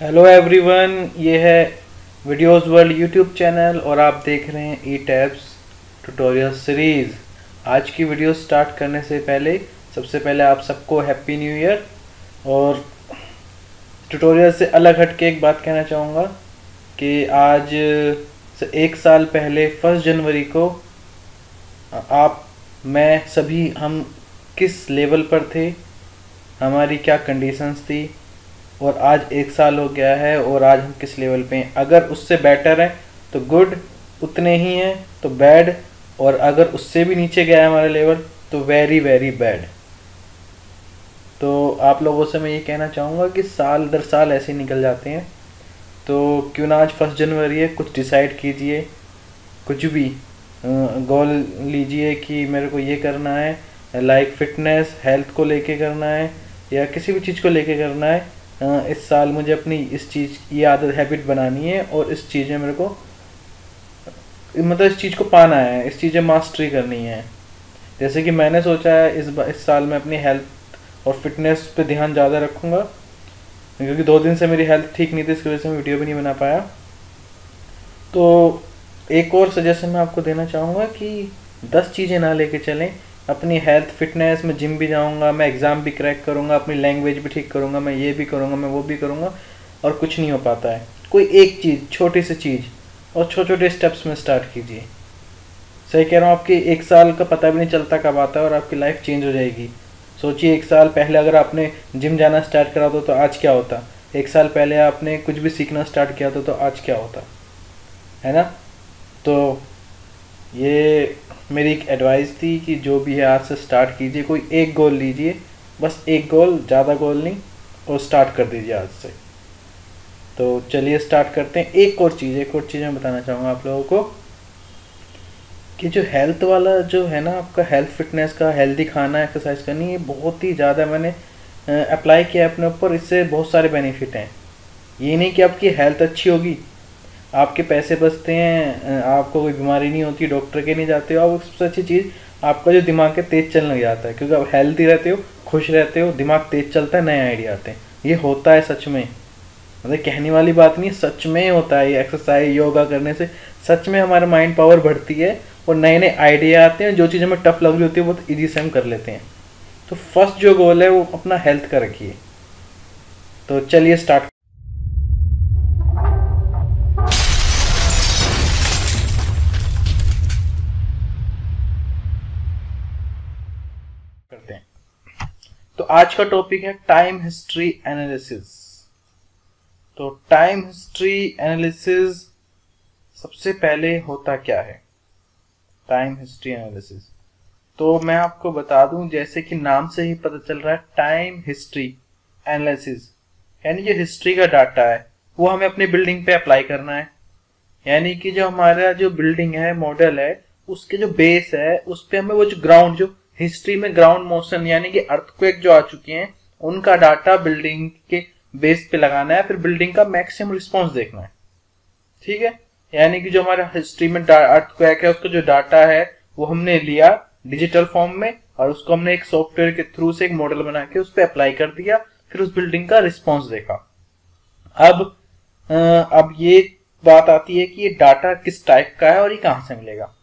Hello everyone ये है videos world YouTube channel और आप देख रहे हैं ई टैब्स ट्यूटोरियल सीरीज़ आज की वीडियो स्टार्ट करने से पहले, सबसे पहले आप सबको हैप्पी न्यू ईयर और ट्यूटोरियल से अलग हट के एक बात कहना चाहूँगा कि आज, से एक साल पहले फ़र्स्ट जनवरी को आप, मैं, सभी हम किस लेवल पर थे, हमारी क्या कंडीशंस थी और आज एक साल हो गया है और आज हम किस लेवल पे हैं? अगर उससे बेटर है तो गुड उतने ही हैं तो बैड और अगर उससे भी नीचे गया है हमारा लेवल तो वेरी वेरी बैड तो आप लोगों से मैं ये कहना चाहूँगा कि साल दर साल ऐसे ही निकल जाते हैं। तो क्यों ना आज फ़र्स्ट जनवरी है, कुछ डिसाइड कीजिए, कुछ भी गोल लीजिए कि मेरे को ये करना है लाइक फिटनेस हेल्थ को लेके करना है, या किसी भी चीज़ को लेके करना है इस साल मुझे अपनी इस चीज़ ये आदत हैबिट बनानी है और इस चीज़ में मेरे को मतलब इस चीज़ को पाना है, इस चीज़ मास्टरी करनी है। जैसे कि मैंने सोचा है इस इस साल मैं अपनी हेल्थ और फिटनेस पे ध्यान ज़्यादा रखूँगा, क्योंकि दो दिन से मेरी हेल्थ ठीक नहीं थी, इसकी वजह से मैं वीडियो भी नहीं बना पाया। तो एक और सजेशन मैं आपको देना चाहूँगा कि दस चीज़ें ना लेके चलें अपनी हेल्थ फिटनेस में जिम भी जाऊँगा, मैं एग्ज़ाम भी क्रैक करूँगा, अपनी लैंग्वेज भी ठीक करूँगा, मैं ये भी करूँगा, मैं वो भी करूँगा और कुछ नहीं हो पाता है। कोई एक चीज़, छोटी सी चीज़ और छोटे छोटे स्टेप्स में स्टार्ट कीजिए। सही कह रहा हूँ, आपकी एक साल का पता भी नहीं चलता कब आता है और आपकी लाइफ चेंज हो जाएगी। सोचिए, एक साल पहले अगर आपने जिम जाना स्टार्ट करा था तो आज क्या होता? एक साल पहले आपने कुछ भी सीखना स्टार्ट किया था तो आज क्या होता? है ना? तो ये मेरी एक एडवाइस थी कि जो भी है आज से स्टार्ट कीजिए, कोई एक गोल लीजिए, बस एक गोल ज़्यादा गोल नहीं, और स्टार्ट कर दीजिए आज से। तो चलिए स्टार्ट करते हैं। एक और चीज़, एक और चीज़ मैं बताना चाहूँगा आप लोगों को कि जो हेल्थ वाला जो है ना आपका हेल्थ फिटनेस का हेल्दी खाना एक्सरसाइज करनी, ये बहुत ही ज़्यादा मैंने अप्लाई किया अपने ऊपर। इससे बहुत सारे बेनिफिट हैं। ये नहीं कि आपकी हेल्थ अच्छी होगी आपके पैसे बचते हैं आपको कोई बीमारी नहीं होती, डॉक्टर के नहीं जाते हो आप सबसे अच्छी चीज़, आपका जो दिमाग है, तेज़ चलने लग जाता है, क्योंकि आप हेल्थी रहते हो, खुश रहते हो, दिमाग तेज़ चलता है, नए आइडिया आते हैं। ये होता है सच में। मतलब कहने वाली बात नहीं सच में होता है ये एक्सरसाइज योगा करने से। सच में हमारा माइंड पावर बढ़ती है और नए नए आइडिया आते हैं, जो चीज़ हमें टफ लग रही होती है बहुत ईजी से हम कर लेते हैं। तो फ़र्स्ट जो गोल है, वो अपना हेल्थ का रखिए। तो चलिए स्टार्ट आज का टॉपिक है टाइम हिस्ट्री एनालिसिस तो टाइम हिस्ट्री एनालिसिस सबसे पहले होता क्या है? टाइम हिस्ट्री एनालिसिस तो मैं आपको बता दूँ, जैसे कि नाम से ही पता चल रहा है टाइम हिस्ट्री एनालिसिस यानी जो हिस्ट्री का डाटा है, वो हमें अपनी बिल्डिंग पे अप्लाई करना है. यानी कि जो हमारा जो बिल्डिंग है मॉडल है, उसके जो बेस है, उस पर हमें वो जो ग्राउंड जो हिस्ट्री में ग्राउंड मोशन यानी कि अर्थक्वेक जो आ चुके हैं, उनका डाटा बिल्डिंग के बेस पे लगाना है, फिर बिल्डिंग का मैक्सिमम रिस्पॉन्स देखना है। ठीक है? यानी कि जो हमारा हिस्ट्री में अर्थक्वेक है, उसका जो डाटा है, वो हमने लिया डिजिटल फॉर्म में, और उसको हमने एक सॉफ्टवेयर के थ्रू से एक मॉडल बना के उस पर अप्लाई कर दिया, फिर उस बिल्डिंग का रिस्पॉन्स देखा। अब अब ये बात आती है कि ये डाटा किस टाइप का है और ये कहाँ से मिलेगा।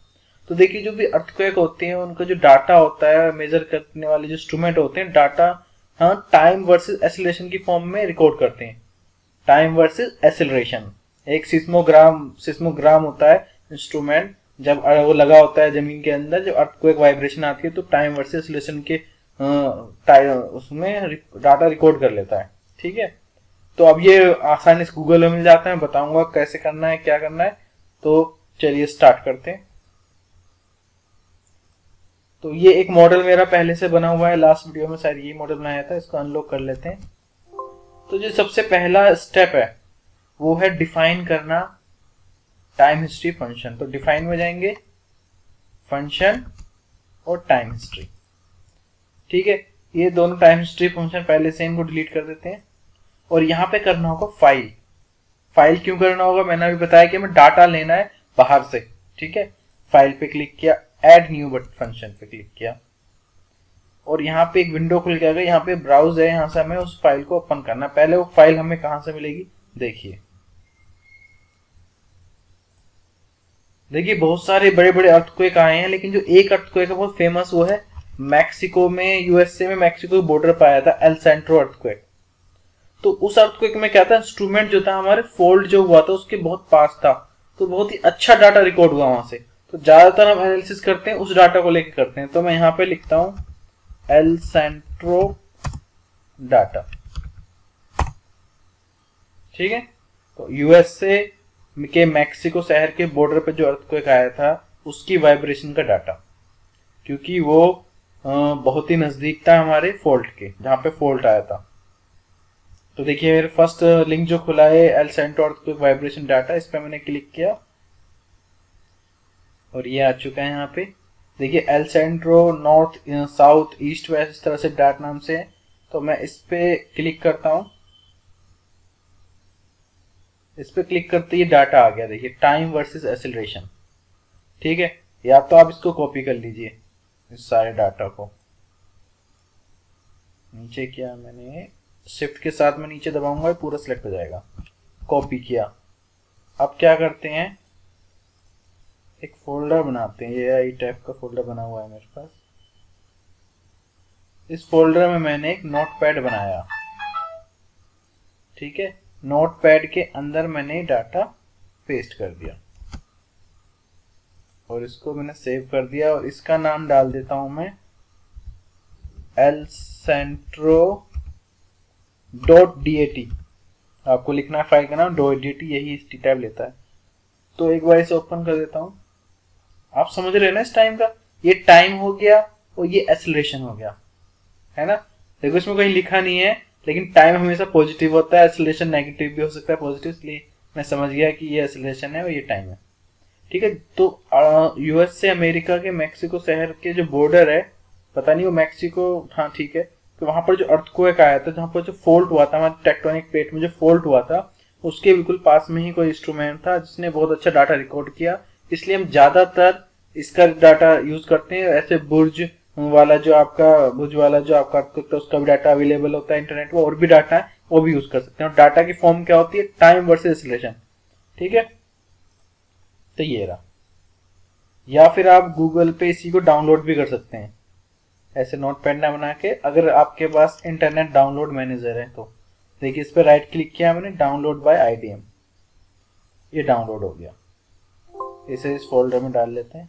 तो देखिए, जो भी अर्थक्वेक होते हैं, उनका जो डाटा होता है मेजर करने वाले जो इंस्ट्रूमेंट होते हैं डाटा हाँ टाइम वर्सेस एसिलेशन की फॉर्म में रिकॉर्ड करते हैं। टाइम वर्सेस एसिलेशन एक सिस्मोग्राम सिस्मोग्राम होता है इंस्ट्रूमेंट जब वो लगा होता है ज़मीन के अंदर, जब अर्थक्वेक वाइब्रेशन आती है तो टाइम वर्सेस रिलेशन के उसमें डाटा रिकॉर्ड कर लेता है। ठीक है? तो अब ये आसानी से गूगल में मिल जाता है, बताऊँगा कैसे करना है, क्या करना है। तो चलिए स्टार्ट करते हैं। तो ये एक मॉडल मेरा पहले से बना हुआ है लास्ट वीडियो में शायद ये मॉडल बनाया था, इसको अनलॉक कर लेते हैं। तो जो सबसे पहला स्टेप है, वो है डिफाइन करना टाइम हिस्ट्री फ़ंक्शन तो डिफाइन में जाएँगे फ़ंक्शन और टाइम हिस्ट्री ठीक है? ये दोनों टाइम हिस्ट्री फ़ंक्शन पहले से इनको डिलीट कर देते हैं। और यहाँ पे करना होगा फ़ाइल फ़ाइल क्यों करना होगा? मैंने अभी बताया कि हमें डाटा लेना है बाहर से। ठीक है? फ़ाइल पे क्लिक किया। एड न्यू बट फ़ंक्शन पे क्लिक किया। और यहाँ पे एक विंडो खुल के गई, यहाँ पे ब्राउज है, यहाँ से हमें उस फ़ाइल को ओपन करना है। पहले वो फ़ाइल हमें कहाँ से मिलेगी? देखिए। देखिए, बहुत सारे बड़े बड़े अर्थक्वेक आए हैं, लेकिन जो एक अर्थक्वेक है, बहुत फ़ेमस वो है मैक्सिको में यूएसए में मैक्सिको बॉर्डर पर आया था एल सेंट्रो अर्थक्वेक तो उस अर्थक्वेक में क्या था? इंस्ट्रूमेंट जो था, हमारे फोल्ड जो हुआ था, उसके बहुत पास था। तो बहुत ही अच्छा डाटा रिकॉर्ड हुआ वहाँ से। तो ज़्यादातर हम एनालिसिस करते हैं, उस डाटा को लेकर करते हैं। तो मैं यहाँ पे लिखता हूँ एल सेंट्रो डाटा ठीक है? तो यूएसए के मैक्सिको शहर के बॉर्डर पे जो अर्थक्वेक आया था, उसकी वाइब्रेशन का डाटा क्योंकि वो बहुत ही नज़दीक था हमारे फॉल्ट के, जहाँ पे फोल्ट आया था। तो देखिए, मेरे फ़र्स्ट लिंक जो खुला है El Centro earthquake vibration data इस पर मैंने क्लिक किया। और ये आ चुका है यहाँ पे। देखिए El Centro north south east west इस तरह से डाट नाम से है। तो मैं इस पे क्लिक करता हूँ। इस पे क्लिक करते ही डाटा आ गया। देखिए टाइम वर्सेस एसिलेशन ठीक है? या तो आप इसको कॉपी कर लीजिए, इस सारे डाटा को। नीचे किया मैंने शिफ्ट के साथ में नीचे दबाऊँगा पूरा सिलेक्ट हो जाएगा। कॉपी किया। अब क्या करते हैं? एक फोल्डर बनाते हैं ये आई टाइप का फोल्डर बना हुआ है मेरे पास। इस फोल्डर में मैंने एक नोट पैड बनाया। ठीक है? नोट पैड के अंदर मैंने डाटा पेस्ट कर दिया। और इसको मैंने सेव कर दिया और इसका नाम डाल देता हूँ मैं El Centro dot D A T आपको लिखना है फ़ाइल का नाम डॉट डी टी यही टी टैब लेता है। तो एक बार इसे ओपन कर देता हूँ। आप समझ रहे हैं ना इस टाइम का? ये टाइम हो गया और ये एसलेशन हो गया। है ना? देखो, इसमें कहीं लिखा नहीं है, लेकिन टाइम हमेशा पॉजिटिव होता है एसलेशन नेगेटिव भी हो सकता है पॉजिटिव इसलिए मैं समझ गया कि ये एसलेशन है और ये टाइम है। ठीक है? तो यूएस से अमेरिका के मैक्सिको शहर के जो बॉर्डर है, पता नहीं वो मैक्सिको हाँ ठीक है। तो वहाँ पर जो अर्थक्वेक आया था, जहाँ पर जो फोल्ट हुआ था हमारे टेक्टोनिक प्लेट में जो फोल्ट हुआ था, उसके बिल्कुल पास में ही कोई इंस्ट्रूमेंट था, जिसने बहुत अच्छा डाटा रिकॉर्ड किया। इसलिए हम ज़्यादातर इसका डाटा यूज़ करते हैं। ऐसे बुर्ज वाला जो आपका, बुर्ज वाला जो आपका तो उसका भी डाटा अवेलेबल होता है इंटरनेट पर और भी डाटा है, वो भी यूज़ कर सकते हैं। और डाटा की फॉर्म क्या होती है? टाइम वर्सेज रिलेशन ठीक है? तो ये रहा। या फिर आप गूगल पे इसी को डाउनलोड भी कर सकते हैं। ऐसे नोट पैड ना बना के, अगर आपके पास इंटरनेट डाउनलोड मैनेजर है तो। देखिए, इस पर राइट क्लिक किया मैंने डाउनलोड बाय आईडीएम ये डाउनलोड हो गया। इसे इस फोल्डर में डाल लेते हैं।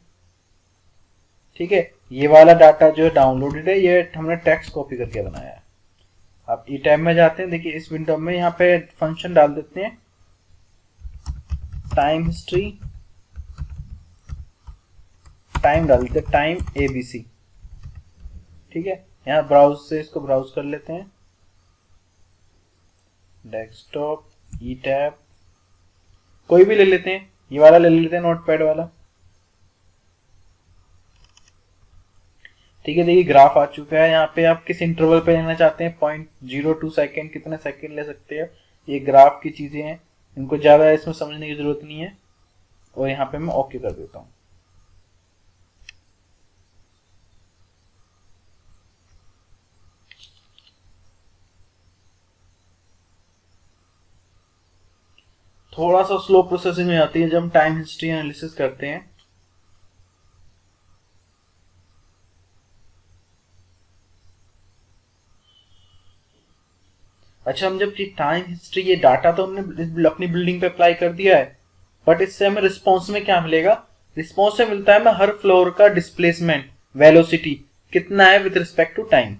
ठीक है, ये वाला डाटा जो है डाउनलोडेड है, ये हमने टेक्स्ट कॉपी करके बनाया है। अब ई टैब में जाते हैं, देखिए इस विंडो में यहाँ पे फ़ंक्शन डाल देते हैं। टाइम हिस्ट्री टाइम डाल देते टाइम एबीसी ठीक है, यहाँ ब्राउज से इसको ब्राउज कर लेते हैं। डेस्कटॉप ई टैब कोई भी ले लेते हैं। ये वाला ले लेते हैं नोटपैड वाला। ठीक है, देखिए ग्राफ आ चुका है। यहाँ पे आप किस इंटरवल पे लेना चाहते हैं? पॉइंट ज़ीरो टू सेकेंड कितने सेकेंड ले सकते हैं? ये ग्राफ की चीज़ें हैं। इनको ज़्यादा इसमें समझने की ज़रूरत नहीं है। और यहाँ पे मैं ओके कर देता हूँ। थोड़ा सा स्लो प्रोसेसिंग में आती है जब हम टाइम हिस्ट्री एनालिसिस करते हैं। अच्छा हम जब टाइम हिस्ट्री ये डाटा तो हमने अपनी बिल्डिंग पे अप्लाई कर दिया है बट इससे हमें रिस्पॉन्स में क्या मिलेगा? रिस्पॉन्स में मिलता है हमें हर फ्लोर का डिस्प्लेसमेंट वेलोसिटी कितना है विद रिस्पेक्ट टू टाइम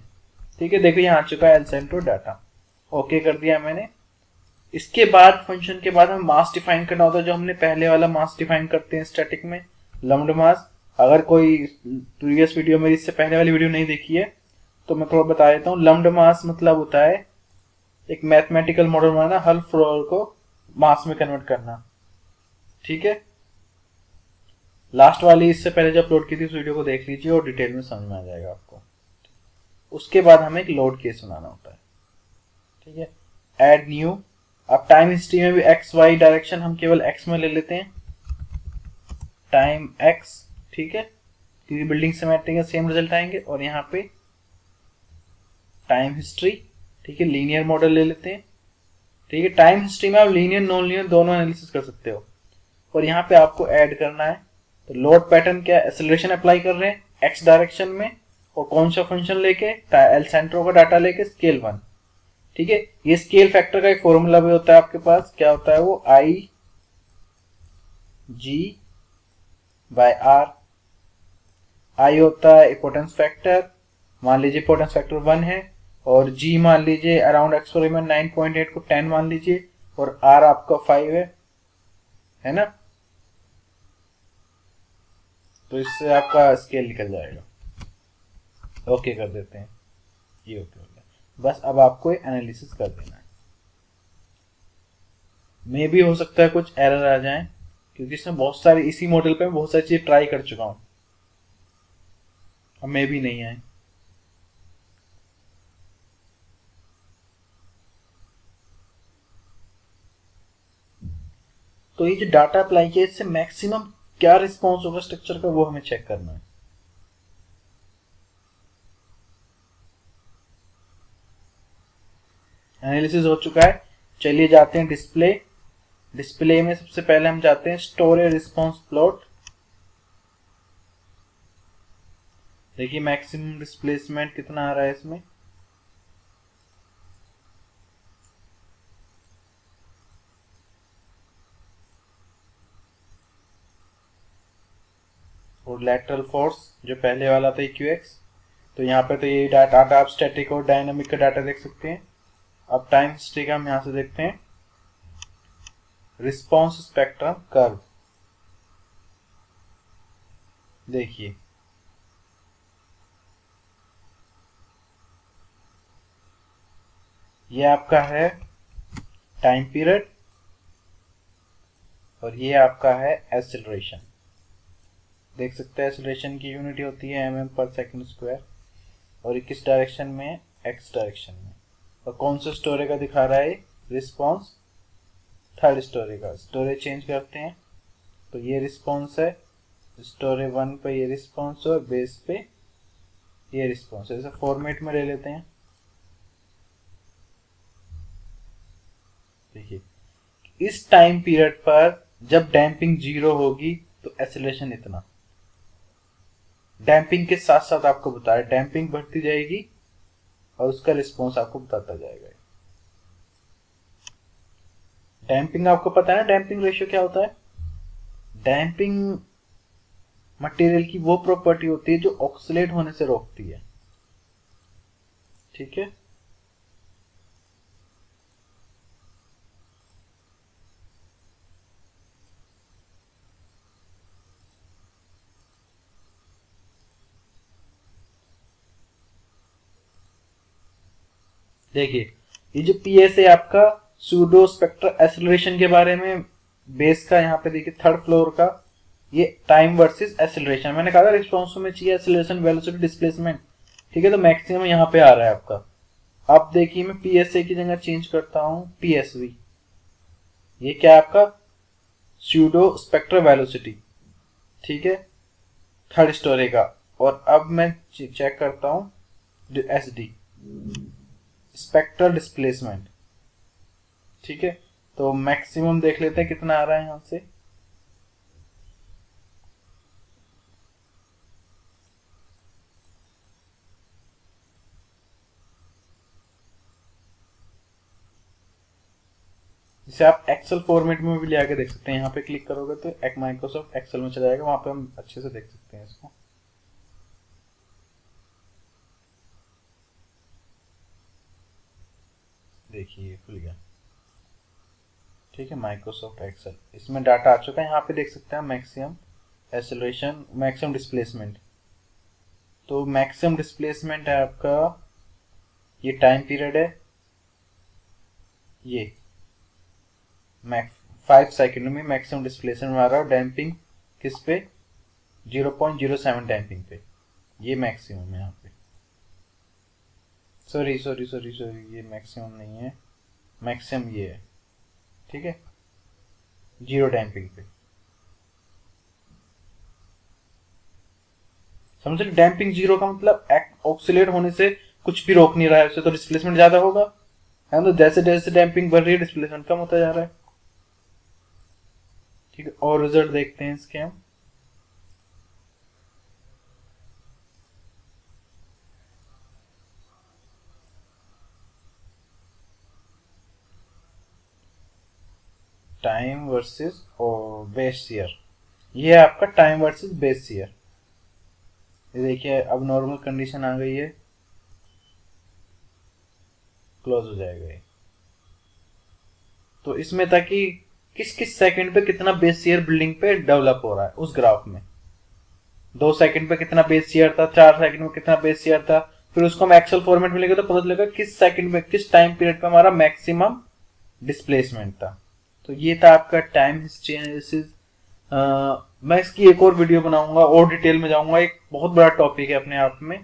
ठीक है, देखो यहाँ आ चुका है एल डाटा ओके कर दिया मैंने। इसके बाद फ़ंक्शन के बाद हमें मास डिफाइन करना होता है, जो हमने पहले वाला मास डिफाइन करते हैं स्टैटिक में लम्ड मास अगर कोई प्रीवियस वीडियो में इससे पहले वाली वीडियो नहीं देखी है तो मैं थोड़ा बता देता हूँ। लम्ड मास मतलब होता है एक मैथमेटिकल मॉडल बनाना, हर फ्लोर को मास में कन्वर्ट करना। ठीक है? लास्ट वाली इससे पहले जो अपलोड की थी, उस वीडियो को देख लीजिए और डिटेल में समझ में आ जाएगा आपको। उसके बाद हमें एक लोड केस बनाना होता है। ठीक है? एड न्यू अब टाइम हिस्ट्री में भी एक्स वाई डायरेक्शन हम केवल एक्स में ले लेते हैं। टाइम एक्स ठीक है? क्योंकि बिल्डिंग से मैटिंग सेम रिज़ल्ट आएँगे और यहाँ पे टाइम हिस्ट्री ठीक है? लीनियर मॉडल ले लेते हैं। ठीक है? टाइम हिस्ट्री में आप लीनियर नॉन लीनियर दोनों एनालिसिस कर सकते हो। और यहाँ पे आपको ऐड करना है। तो लोड पैटर्न क्या एक्सेलरेशन अप्लाई कर रहे हैं। एक्स डायरेक्शन में और कौन सा फ़ंक्शन लेके? एल सेंट्रो का डाटा लेके स्केल वन ठीक है? ये स्केल फैक्टर का एक फॉर्मूला भी होता है आपके पास। क्या होता है वो? आई जी बाय आर आई होता है इम्पोर्टेंस फैक्टर मान लीजिए इम्पोर्टेंस फैक्टर वन है, और जी मान लीजिए around experiment nine point eight को टेन मान लीजिए, और आर आपका फाइव है। है ना? तो इससे आपका स्केल निकल जाएगा। ओके कर देते हैं। ये ओके बस अब आपको एनालिसिस कर देना है। मे भी हो सकता है कुछ एरर आ जाए, क्योंकि इसमें बहुत सारे, इसी मॉडल पे बहुत सारी चीज़ ट्राई कर चुका हूँ। अब मे भी नहीं आए। तो ये जो डाटा अप्लाई किया, इससे मैक्सिमम क्या रिस्पॉन्स होगा स्ट्रक्चर का, वो हमें चेक करना है। एनालिसिस हो चुका है। चलिए जाते हैं डिस्प्ले डिस्प्ले में सबसे पहले हम जाते हैं स्टोरेज रिस्पॉन्स प्लॉट देखिए मैक्सिमम डिस्प्लेसमेंट कितना आ रहा है इसमें। और लेटरल फोर्स जो पहले वाला था क्यू एक्स तो यहाँ पे तो ये डाटा आप स्टैटिक और डायनामिक का डाटा देख सकते हैं। अब टाइम हिस्ट्री का हम यहाँ से देखते हैं। रिस्पॉन्स स्पेक्ट्रम कर्व देखिए। ये आपका है टाइम पीरियड और ये आपका है एसिलरेशन देख सकते हैं एक्सलेशन की यूनिट होती है एम एम पर सेकेंड स्क्वायर और किस डायरेक्शन में एक्स डायरेक्शन में। और कौन सा स्टोरेज का दिखा रहा है रिस्पॉन्स थर्ड स्टोरेज का। स्टोरेज चेंज करते हैं। तो ये रिस्पॉन्स है। स्टोरेज वन पे ये रिस्पॉन्स और बेस पे ये रिस्पॉन्स है। फॉर्मेट में ले लेते हैं। देखिए, इस टाइम पीरियड पर जब डैम्पिंग ज़ीरो होगी तो एसिलेशन इतना। डैम्पिंग के साथ साथ आपको बता रहे डैम्पिंग बढ़ती जाएगी और उसका रिस्पॉन्स आपको बताता जाएगा। डैम्पिंग आपको पता है ना डैम्पिंग रेशियो क्या होता है? डैम्पिंग मटेरियल की वो प्रॉपर्टी होती है जो ऑक्सीलेट होने से रोकती है। ठीक है? देखिए, ये जो पी एस है आपका सूडो स्पेक्ट्रल एसिलरेशन के बारे में बेस का यहाँ पे देखिए थर्ड फ्लोर का, ये टाइम वर्सेस एसिलरेशन मैंने कहा था रिस्पॉन्स में चाहिए एसिलरेशन वेलोसिटी डिस्प्लेसमेंट ठीक है तो मैक्सिमम यहाँ पे आ रहा है आपका। अब देखिए मैं पी एस ए की जगह चेंज करता हूँ पी एस वी ये क्या आपका? सूडो स्पेक्ट्रल वेलोसिटी ठीक है थर्ड स्टोरी का। और अब मैं चेक करता हूँ एस डी स्पेक्ट्रल डिस्प्लेसमेंट ठीक है? तो मैक्सिमम देख लेते हैं कितना आ रहा है यहाँ से। जिसे आप एक्सेल फॉर्मेट में भी ले आके देख सकते हैं। यहाँ पे क्लिक करोगे तो एक माइक्रोसॉफ्ट एक्सेल में चला जाएगा। वहाँ पे हम अच्छे से देख सकते हैं इसको। देखिए, ये खुल गया। ठीक है माइक्रोसॉफ्ट एक्सेल इसमें डाटा आ चुका है, यहाँ पे देख सकते हैं मैक्सिमम एसोलेशन मैक्सिमम डिस्प्लेसमेंट तो मैक्सिमम डिस्प्लेसमेंट है आपका, ये टाइम पीरियड है, ये फाइव सेकेंड में मैक्सिमम डिस्प्लेसमेंट आ रहा है डैम्पिंग किस पे? Zero point zero seven damping पे। ये मैक्सिमम है यहाँ पे। सॉरी सॉरी सॉरी सॉरी ये मैक्सिमम नहीं है। मैक्सिमम ये है। ठीक है? ज़ीरो डैम्पिंग पे समझ रहे डैम्पिंग ज़ीरो का मतलब ऑक्सीलेट होने से कुछ भी रोक नहीं रहा है। उससे तो डिस्प्लेसमेंट ज़्यादा होगा। है ना? तो जैसे जैसे डैम्पिंग बढ़ रही है डिस्प्लेसमेंट कम होता जा रहा है। ठीक है? और रिज़ल्ट देखते हैं इसके हम। टाइम वर्सेस बेस ईयर ये है आपका टाइम वर्सेस बेस ईयर ये देखिए, अब नॉर्मल कंडीशन आ गई है। क्लोज हो जाएगा ये। तो इसमें था कि किस किस सेकंड पे कितना बेस ईयर बिल्डिंग पे डेवलप हो रहा है, उस ग्राफ में। दो सेकंड पे कितना बेस ईयर था, चार सेकंड में कितना बेस ईयर था, फिर उसको हम एक्सेल फॉर्मेट में लेंगे तो पता चलेगा किस सेकंड में, किस टाइम पीरियड पे हमारा मैक्सिमम डिस्प्लेसमेंट था। तो ये था आपका टाइम हिस्ट्री एनालिसिस मैं इसकी एक और वीडियो बनाऊँगा, और डिटेल में जाऊँगा। एक बहुत बड़ा टॉपिक है अपने आप में।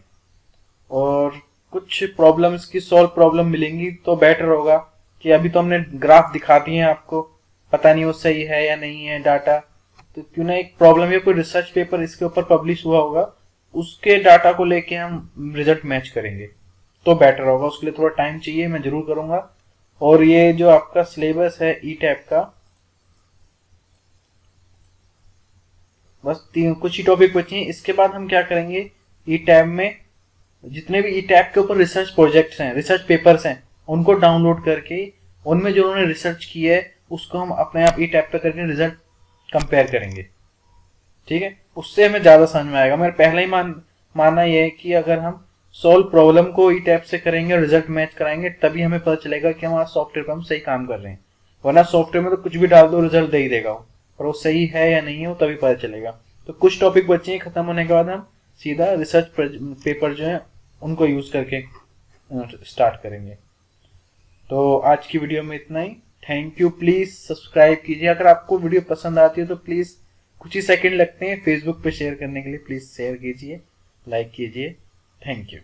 और कुछ प्रॉब्लम्स की सॉल्व प्रॉब्लम मिलेंगी तो बेटर होगा कि अभी तो हमने ग्राफ दिखा दिए हैं आपको। पता नहीं वो सही है या नहीं है डाटा तो क्यों ना एक प्रॉब्लम या कोई रिसर्च पेपर इसके ऊपर पब्लिश हुआ होगा, उसके डाटा को लेके हम रिज़ल्ट मैच करेंगे। तो बेटर होगा, उसके लिए थोड़ा टाइम चाहिए, मैं ज़रूर करूँगा। और ये जो आपका सिलेबस है ई टैप का, बस तीन कुछ ही टॉपिक बचे हैं। इसके बाद हम क्या करेंगे? ई टैब में जितने भी ई टैब के ऊपर रिसर्च प्रोजेक्ट्स हैं रिसर्च पेपर्स हैं, उनको डाउनलोड करके, उनमें जो उन्होंने रिसर्च की है, उसको हम अपने आप ई टैप पे करके रिज़ल्ट कंपेयर करेंगे। ठीक है? उससे हमें ज़्यादा समझ में आएगा। मेरा पहला ही मान, मानना यह है कि अगर हम सॉल्व प्रॉब्लम को ई टैप से करेंगे रिज़ल्ट मैच कराएँगे, तभी हमें पता चलेगा कि हमारा सॉफ्टवेयर पर हम सही काम कर रहे हैं। वरना सॉफ्टवेयर में तो कुछ भी डाल दो रिज़ल्ट दे ही देगा वो। और वो सही है या नहीं है वो तभी पता चलेगा। तो कुछ टॉपिक बचे हैं, खत्म होने के बाद हम सीधा रिसर्च पेपर जो है, उनको यूज़ करके स्टार्ट करेंगे। तो आज की वीडियो में इतना ही। थैंक यू प्लीज़ सब्सक्राइब कीजिए। अगर आपको वीडियो पसंद आती है तो प्लीज़ कुछ ही सेकंड लगते हैं। फेसबुक पे शेयर करने के लिए प्लीज़ शेयर कीजिए लाइक कीजिए। Thank you